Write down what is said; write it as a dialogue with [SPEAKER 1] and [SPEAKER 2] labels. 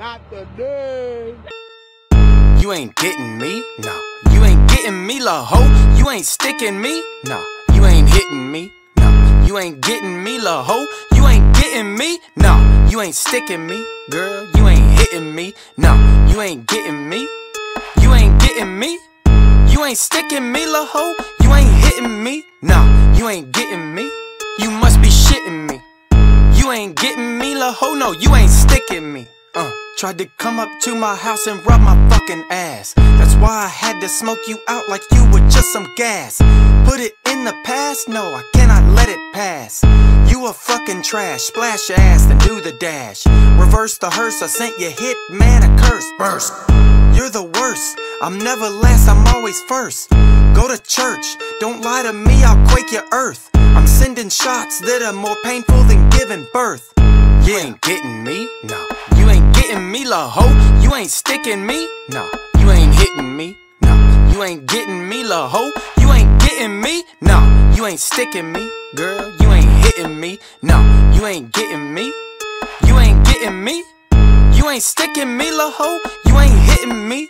[SPEAKER 1] not today.
[SPEAKER 2] You ain't getting me, no. You ain't getting me, la ho. You ain't sticking me, no. You ain't hitting me, no. You ain't getting me, la ho. You ain't getting me, no. You ain't sticking me, girl. You ain't hitting me, no. You ain't getting me. You ain't getting me. You ain't sticking me, la ho. You ain't hitting me, no. You ain't getting me. You must be shitting me. You ain't getting me, la ho. No, you ain't sticking me. Uh. Tried to come up to my house and rub my fucking ass. That's why I had to smoke you out like you were just some gas. Put it in the past? No, I cannot let it pass. You a fucking trash. Splash your ass, then do the dash. Reverse the hearse, I sent you hit, man, a curse. Burst. You're the worst. I'm never last, I'm always first. Go to church, don't lie to me, I'll quake your earth. I'm sending shots that are more painful than giving birth. You ain't getting me, no. You ain't getting me, la ho. You ain't sticking me, no. You ain't hitting me, no. You ain't getting me, la ho. You ain't getting me, no. You ain't sticking me, girl. You ain't hitting me, no. You ain't getting me. You ain't getting me. You ain't sticking me, la ho. You ain't hitting me.